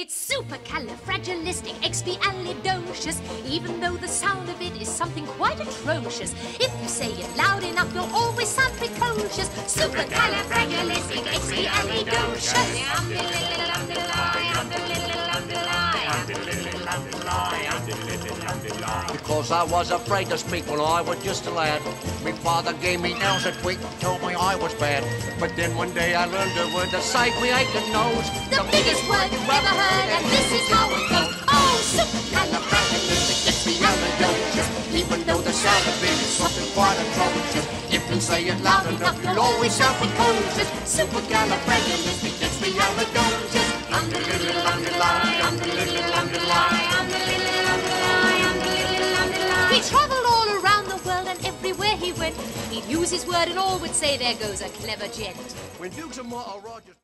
It's supercalifragilisticexpialidocious, even though the sound of it is something quite atrocious. If you say it loud enough, you'll always sound precocious. Supercalifragilisticexpialidocious. Because I was afraid to speak when I was just a lad. My father gave me nails a tweak, told me I was bad. But then one day I learned a word to save me aching nose. The biggest word you've ever heard, and this is how it goes. Oh, supercalifragilisticexpialidocious. Even though the sound of it is something quite atrocious. If you say it loud enough, you'll always sound precocious. Supercalifragilisticexpialidocious. Underlittle, He travelled all around the world, and everywhere he went, he'd use his word, and all would say, "There goes a clever gent." When Dukes and maharajas.